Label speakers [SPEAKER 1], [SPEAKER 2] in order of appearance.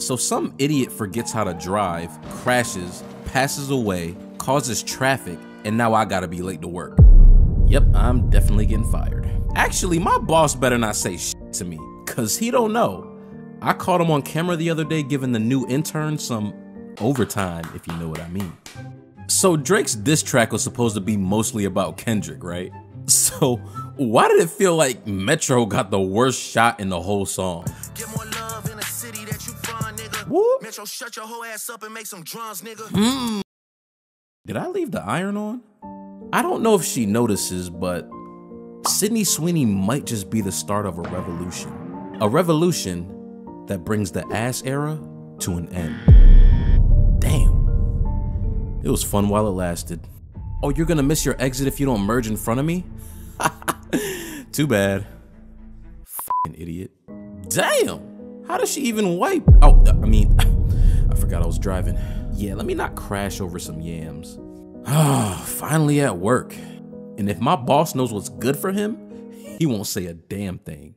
[SPEAKER 1] So some idiot forgets how to drive, crashes, passes away, causes traffic, and now I gotta be late to work. Yep, I'm definitely getting fired. Actually, my boss better not say shit to me, cause he don't know. I caught him on camera the other day giving the new intern some overtime, if you know what I mean. So Drake's diss track was supposed to be mostly about Kendrick, right? So why did it feel like Metro got the worst shot in the whole song?
[SPEAKER 2] Get more love in the city that you from, nigga.
[SPEAKER 1] Whoop.
[SPEAKER 2] Metro, shut your whole ass up and make some drums, nigga. Mm.
[SPEAKER 1] Did I leave the iron on? I don't know if she notices, but Sydney Sweeney might just be the start of a revolution. A revolution that brings the ass era to an end. Damn. It was fun while it lasted. Oh, you're gonna miss your exit if you don't merge in front of me? Too bad. Fucking idiot. Damn! How does she even wipe? Oh, I mean, I forgot I was driving. Yeah, let me not crash over some yams. Ah, finally at work. And if my boss knows what's good for him, he won't say a damn thing.